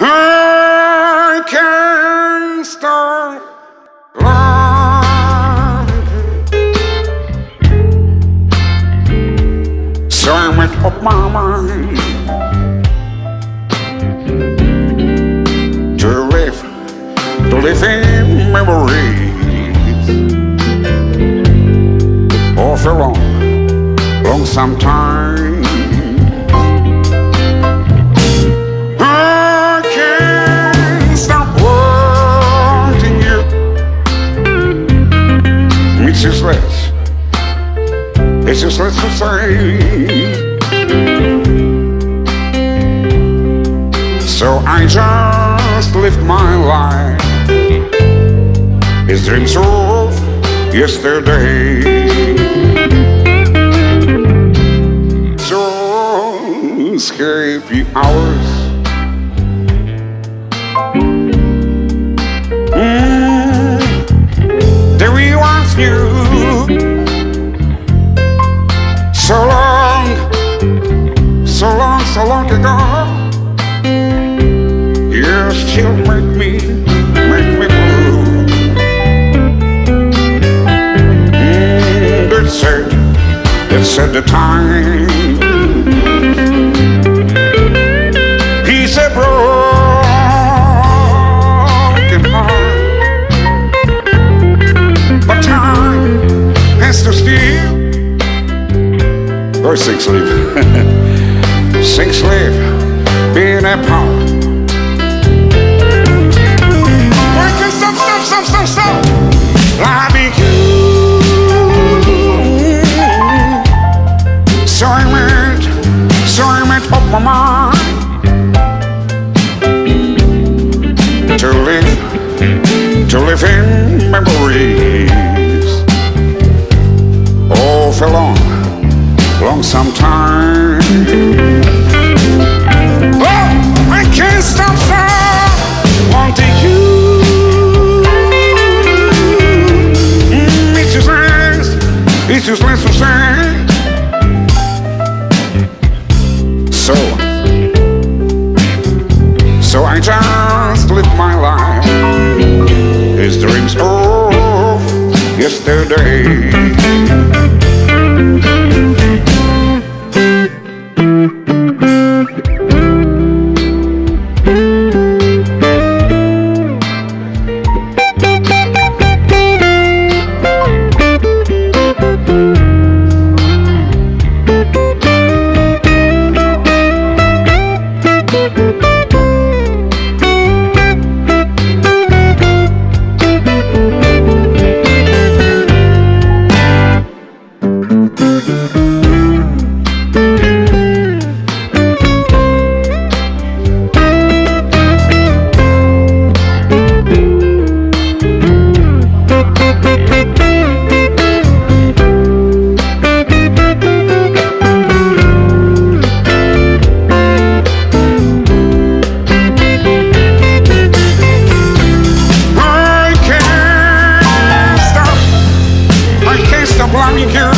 I can't stop loving. So up my mind to live, to live in memories of a long, long sometime. It's useless. It's useless to say. So I just live my life. It's dreams of yesterday. So escape hours. That's said the time. He said, broken heart. But time has to steal. Or sing sleep. sing sleep. Being a part. Why Oh, I can't stop, wanting you. It's useless, it's say. So, so I just live my life. His dreams of yesterday. Stop. I can't stop loving you.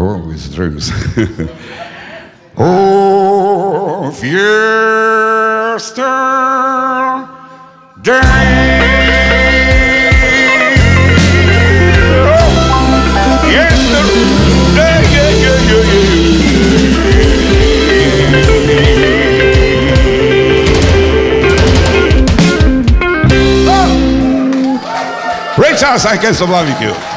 Oh, it's dreams. Oh, dreams. Oh, yesterday. Oh. Ray Charles, I stop loving you.